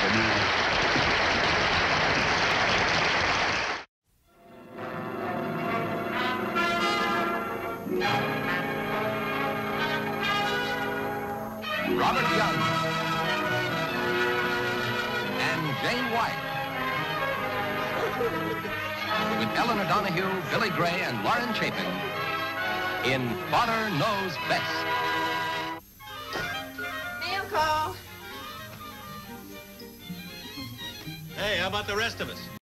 Robert Young and Jane Wyatt. With Elinor Donahue, Billy Gray, and Lauren Chapin in Father Knows Best. Hey, how about the rest of us?